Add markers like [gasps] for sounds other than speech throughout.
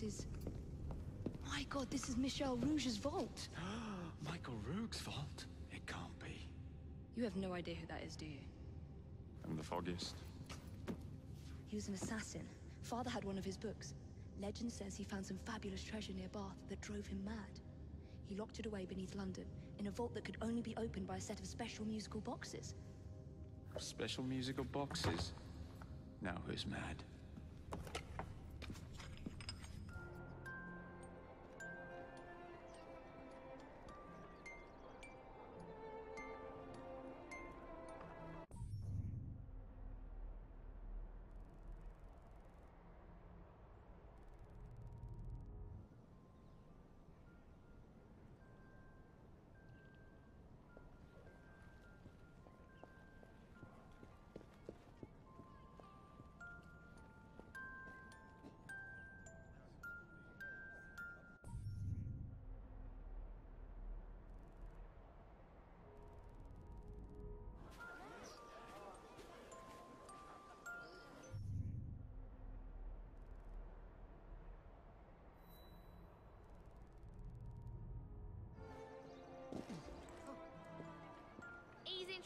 This is. My god, this is Michel Reuge's vault. [gasps] Michael Reuge's vault? It can't be. You have no idea who that is, do you? I'm the foggiest. He was an assassin. Father had one of his books. Legend says he found some fabulous treasure near Bath that drove him mad. He locked it away beneath London, in a vault that could only be opened by a set of special musical boxes. Special musical boxes? Now who's mad?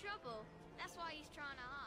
Trouble. That's why he's trying to hide.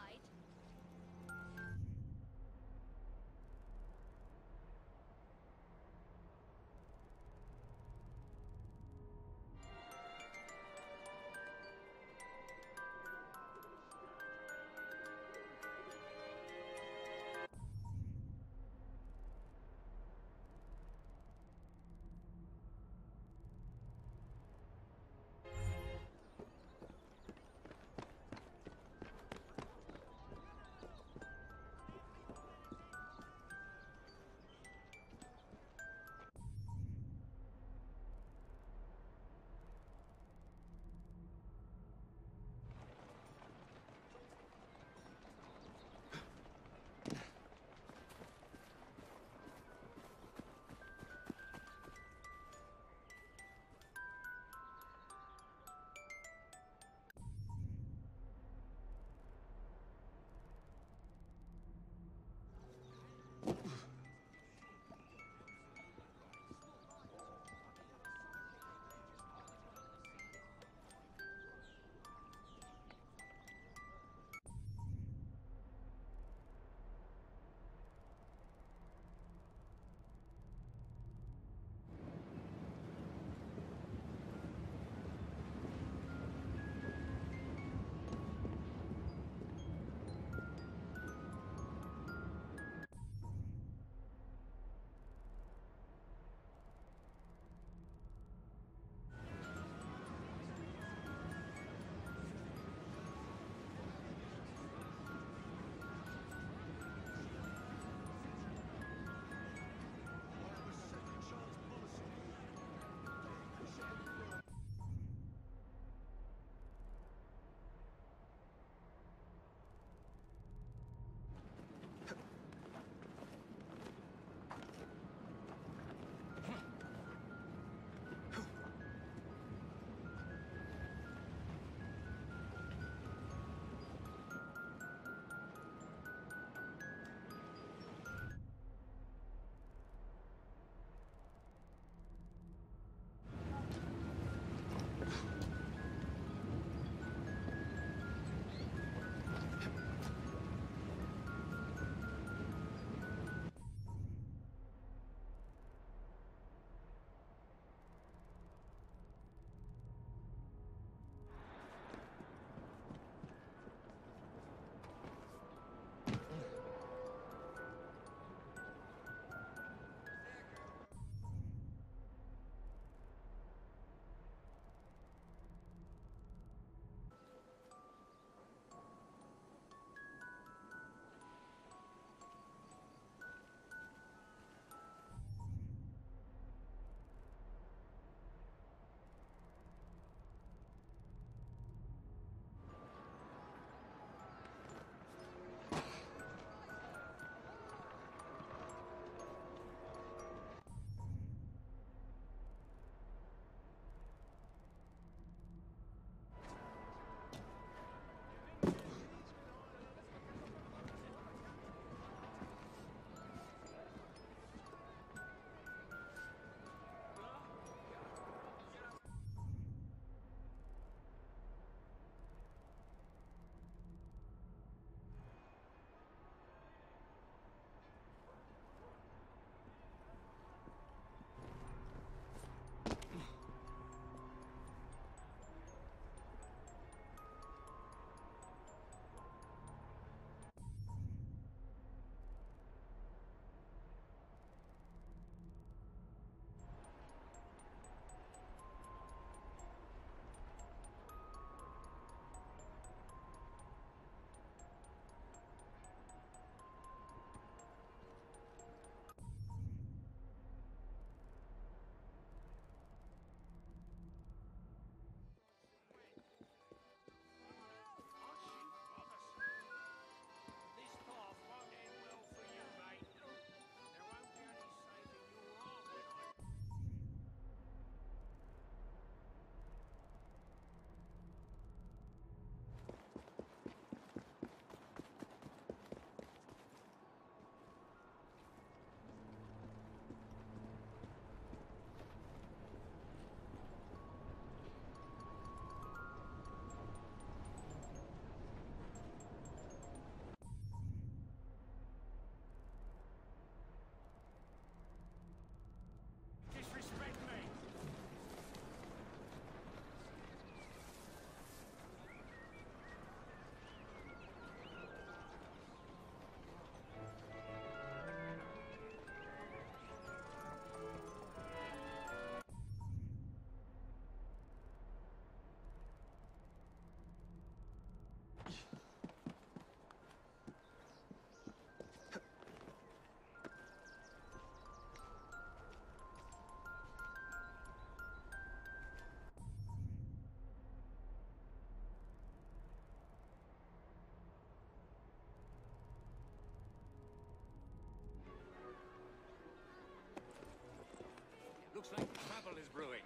Looks like trouble is brewing.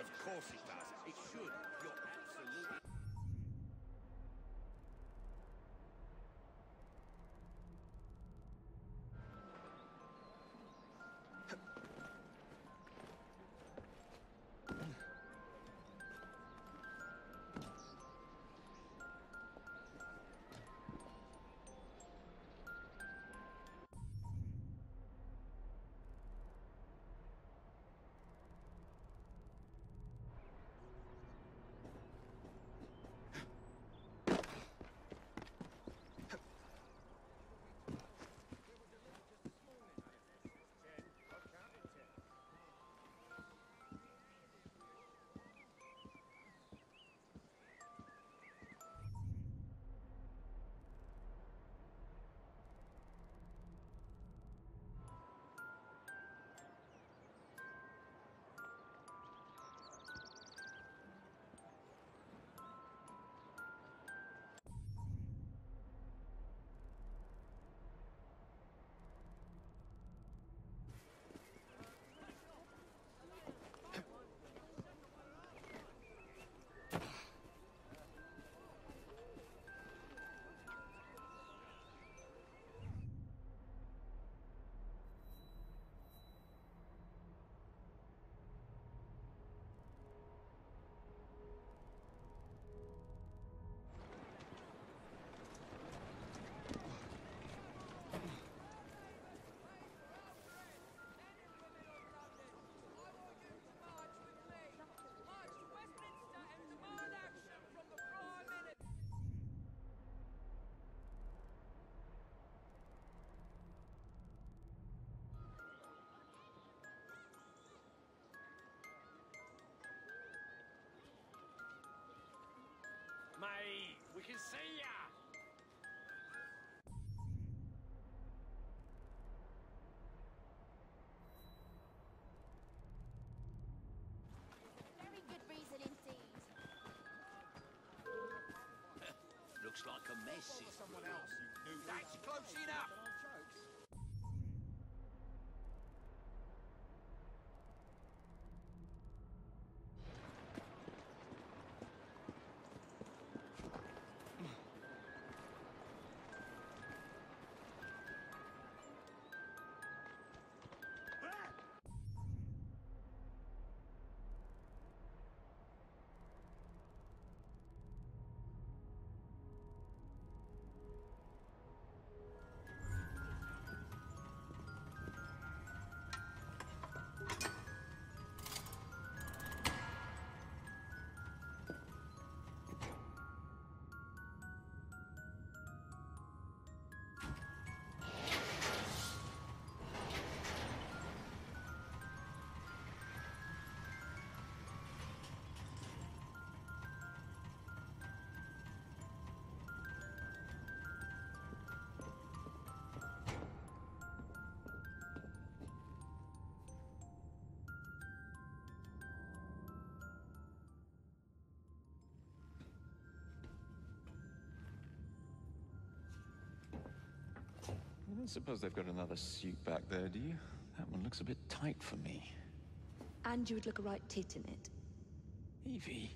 Of course it does. It should. Can see ya! Very good reason indeed. [laughs] Looks like a mess someone else. That's close enough. Don't suppose they've got another suit back there, do you? That one looks a bit tight for me. And you would look a right tit in it. Evie,